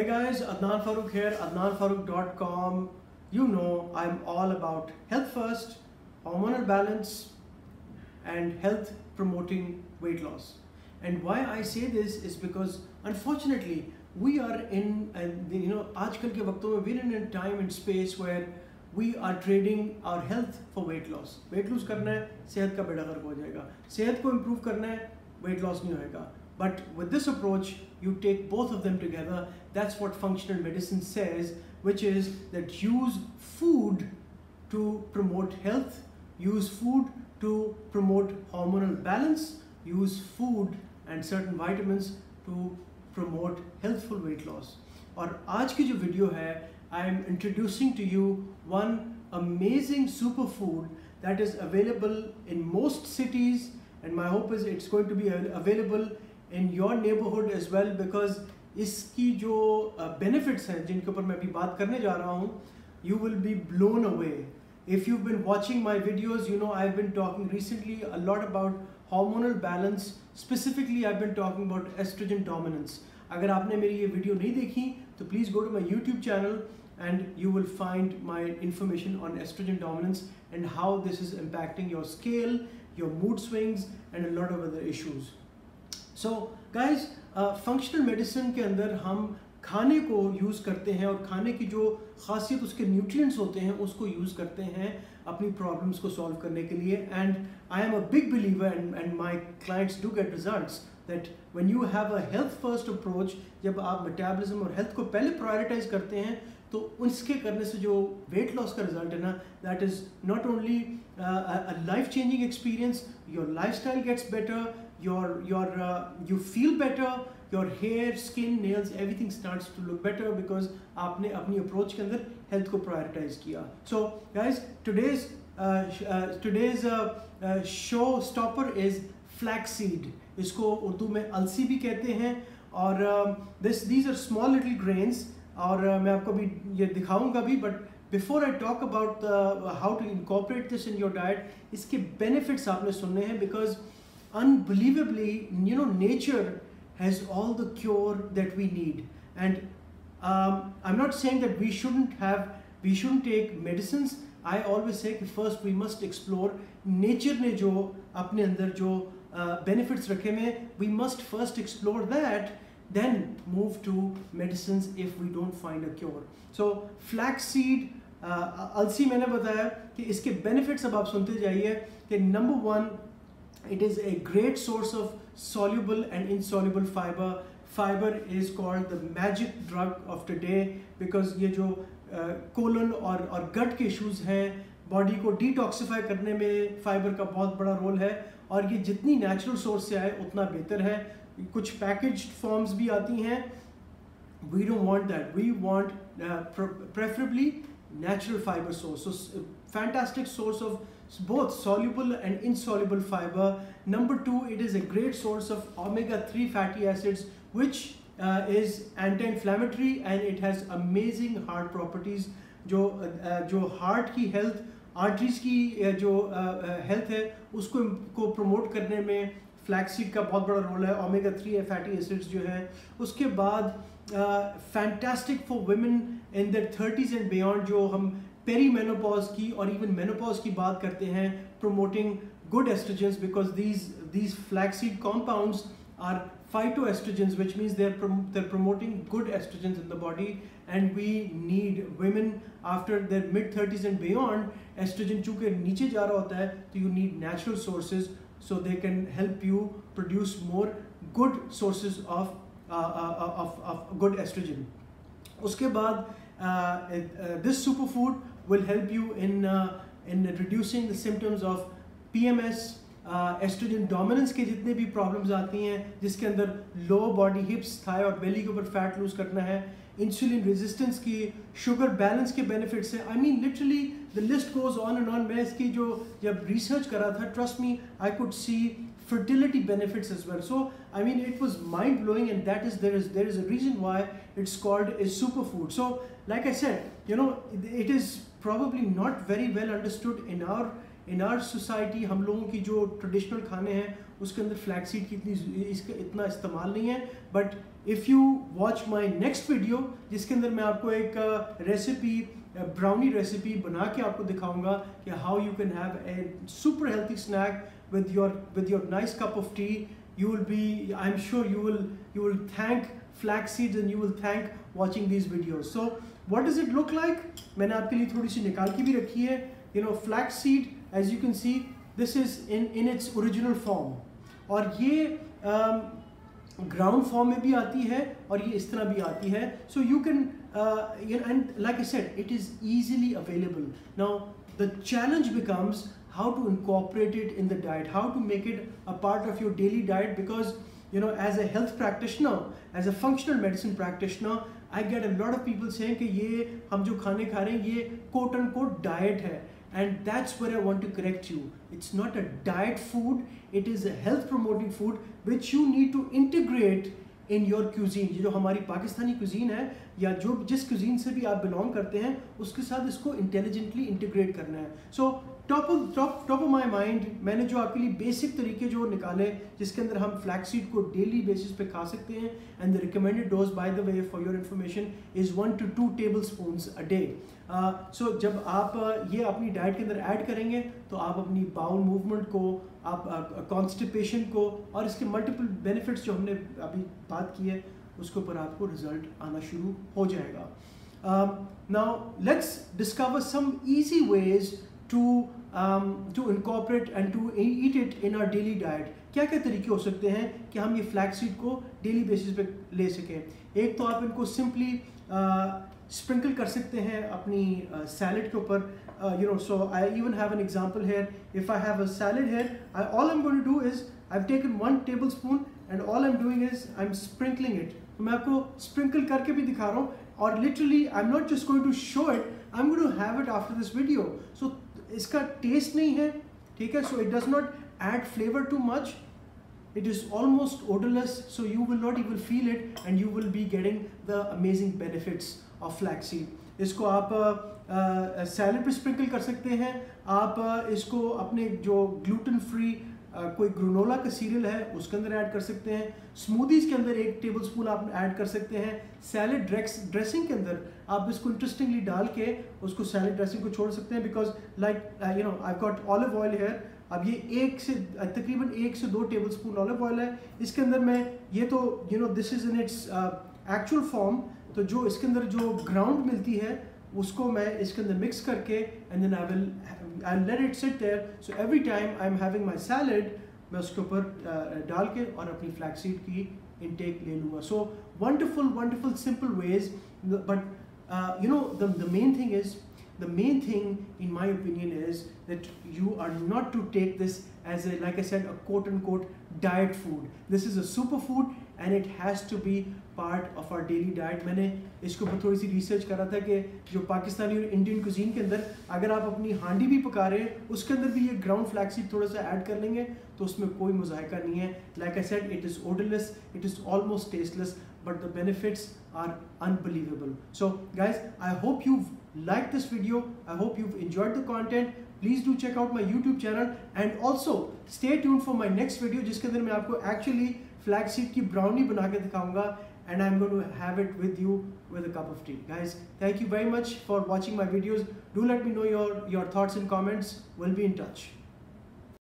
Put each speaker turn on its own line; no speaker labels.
Hey guys, Adnan Farooq here, adnanfarooq.com. You know I'm all about health first, hormonal balance, and health promoting weight loss. And why I say this is because unfortunately we are in, and you know, आजकल के वक्तों में we're in a time and space where we are trading our health for weight loss. Weight lose करना है, सेहत का बेड़ा गर्क हो जाएगा. सेहत को improve करना है, weight loss नहीं होएगा. But with this approach, you take both of them together. That's what functional medicine says, which is that use food to promote health, use food to promote hormonal balance, use food and certain vitamins to promote healthful weight loss. और आज की जो video है I am introducing to you one amazing superfood that is available in most cities and my hope is it's going to be available in your neighbourhood as well because इसकी जो benefits हैं, जिनके ऊपर मैं अभी बात करने जा रहा हूँ you will be blown away if you been watching my videos you know I have been talking recently a lot about hormonal balance specifically I been talking about oestrogen dominance अगर आपने मेरी ये वीडियो नहीं देखी तो please go to my YouTube channel and you will find my information on oestrogen dominance and how this is impacting your scale your mood swings and a lot of other issues so guys functional medicine के अंदर हम खाने को use करते हैं और खाने की जो खासियत उसके न्यूट्रिएंट्स होते हैं, उसको यूज़ करते हैं अपनी प्रॉब्लम्स को सॉल्व करने के लिए. And I am a big believer and and my clients do get results that when you have a health first approach जब आप मेटाबॉलिज्म और हेल्थ को पहले प्रायोरिटाइज करते हैं तो उसके करने से जो वेट लॉस का रिज़ल्ट है ना that is not only life changing experience your lifestyle gets better your your uh, you feel better your hair skin nails everything starts to look better because आपने अपनी approach के अंदर health को prioritize किया so guys today's uh, uh, today's uh, uh, show stopper is flaxseed इसको उर्दू में अलसी भी कहते हैं और this these are small little grains और uh, मैं आपको भी ये दिखाऊँगा भी but before I talk about the, how to incorporate this in your diet इसके benefits आपने सुनने हैं because unbelievably, you know, nature has all the cure that we need. And um, I'm not saying that we shouldn't have, we shouldn't take medicines. I always say that first we must explore nature ne jo apne andar jo uh, benefits rakhe mein, we must first explore that then move to medicines if we don't find a cure. So flaxseed, uh, अलसी मैंने बताया कि इसके benefits अब आप सुनते जाइए कि number one It is a great source of soluble and insoluble fiber. Fiber is called the magic drug of today because जो कोलन uh, और और गट के इश्यूज़ हैं बॉडी को डिटॉक्सिफाई करने में फाइबर का बहुत बड़ा रोल है और ये जितनी नेचुरल सोर्स से आए उतना बेहतर है कुछ पैकेज फॉर्म्स भी आती हैं we don't want that we want uh, pre preferably natural fiber source so fantastic source of both soluble and insoluble fiber. Number two, it is a great source of omega-3 fatty acids, which uh, is anti-inflammatory and it has amazing heart properties. जो uh, जो heart की health arteries की uh, जो health uh, uh, है उसको को promote करने में फ्लैक्सीड का बहुत बड़ा रोल है ओमेगा थ्री फैटी एसिड्स जो है उसके बाद fantastic for women in the thirties and beyond जो हम पेरी मेनोपॉज की और इवन मेनोपॉज की बात करते हैं promoting good oestrogens because these these flaxseed compounds are phytoestrogens which means they're they're promoting good oestrogens in the body and we need women after their mid thirties and beyond oestrogen चूँकि नीचे जा रहा होता है तो you need natural sources so they can help you produce more good sources of good oestrogen उसके बाद this super food will help you in, uh, in reducing the symptoms of PMS, estrogen uh, dominance के जितने भी problems आती हैं जिसके अंदर लो body हिप्स Thai और बेली के ऊपर फैट लूज करना है इंसुलिन रेजिस्टेंस की शुगर बैलेंस के बेनिफिट्स हैं I mean literally the list goes on and on मैं इसकी जो जब रिसर्च करा था trust me I could see fertility benefits as well so i mean it was mind blowing and that is there is there is a reason why it's called a superfood so like i said you know it is probably not very well understood in our in our society हम लोगों की जो traditional खाने हैं, उसके अंदर flaxseed की इतनी, इसका इतना इस्तेमाल नहीं है। But if you watch my next video जिसके अंदर मैं आपको एक रेसिपी ब्राउनी रेसिपी बना के आपको दिखाऊँगा कि how you can have a super healthy snack with your with your nice cup of tea you will be i'm sure you will you will thank flax seeds and you will thank watching these videos so what does it look like मैंने आपके लिए थोड़ी सी निकाल के भी रखी है you know flax seed as you can see this is in in its original form और ये ग्राउंड um, फॉर्म में भी आती है और ये इस तरह भी आती है so you can and like I said it is easily available now The challenge becomes how to incorporate it in the diet, how to make it a part of your daily diet because you know as a health practitioner, as a functional medicine practitioner, I get a lot of people saying कि ये हम जो खाने खा रहे हैं ये quote unquote diet है and that's where I want to correct you. It's not a diet food, it is a health promoting food which you need to integrate in your cuisine ये जो हमारी पाकिस्तानी क्यूजीन है, या जो जिस cuisine से भी आप बिलोंग करते हैं, उसके साथ इसको इंटेलिजेंटली इंटीग्रेट करना है। So top of top top of my mind मैंने जो आपके लिए बेसिक तरीके जो निकाले जिसके अंदर हम फ्लैक्स सीड को डेली बेसिस पे खा सकते हैं and the recommended dose by the way for your information is one to two tablespoon a day so जब आप uh, ये अपनी डाइट के अंदर ऐड करेंगे तो आप अपनी बाउल मूवमेंट को आप कॉन्स्टिपेशन uh, को और इसके मल्टीपल बेनिफिट्स जो हमने अभी बात की है उसके ऊपर आपको रिज़ल्ट आना शुरू हो जाएगा। Now let's discover some easy ways to to incorporate and to eat it in our daily diet क्या क्या तरीके हो सकते हैं कि हम ये फ्लैक्स सीड को डेली बेसिस पे ले सकें? एक तो आप इनको सिंपली स्प्रिंकल कर सकते हैं अपनी सैलड uh, के ऊपर. You know so I even have an example here if I have a salad here I all am going to do is I taken one tablespoon and all am doing is I am sprinkling it मैं आपको sprinkle करके भी दिखा रहा हूँ और literally I am not just going to show it am going to have it after this video so इसका taste नहीं है, ठीक है? So it does not add flavour too much it is almost odourless so you will not you feel it and you will be getting the amazing benefits of flaxseed इसको आप salad पर sprinkle कर सकते हैं। आप इसको अपने जो ग्लूटन फ्री कोई ग्रोनोला का सीरियल है, उसके अंदर ऐड कर सकते हैं। स्मूदीज के अंदर एक टेबल स्पून आप ऐड कर सकते हैं। सैलड ड्रेक्स ड्रेसिंग के अंदर आप इसको इंटरेस्टिंगली डाल के उसको सैलड ड्रेसिंग को छोड़ सकते हैं because like you know I got olive oil here अब ये एक से तकरीबन एक से दो टेबल स्पून ऑलिव ऑयल है। इसके अंदर मैं, ये तो you know this is in its actual form तो जो इसके अंदर जो ग्राउंड मिलती है, उसको मैं इसके अंदर मिक्स करके and then I will I let it sit there so every time I am having my salad मैं उसके ऊपर uh, डाल के और अपनी फ्लैक्सीड की इनटेक ले लूँगा so wonderful wonderful simple ways but you know the main thing is the main thing in my opinion is that you are not to take this as a like i said a quote unquote diet food this is a superfood And it has to be part of our daily diet मैंने इसके ऊपर थोड़ी सी research करा था कि जो पाकिस्तानी और Indian cuisine के अंदर, अगर आप अपनी हांडी भी पका रहे हैं, उसके अंदर भी ये ग्राउंड फ्लैक्सीड थोड़ा सा ऐड कर लेंगे तो उसमें कोई मुजायका नहीं है। Like I said it is odourless it is almost tasteless but the benefits are unbelievable so guys I hope you like this video. I hope you've enjoyed the content. Please do check out my youtube channel. And also, stay tuned for my next video, जिसके अंदर मैं आपको actually flagship की brownie बना के दिखाऊँगा and I am going to have it with you with a cup of tea guys thank you very much for watching my videos do let me know your your thoughts and comments will be in touch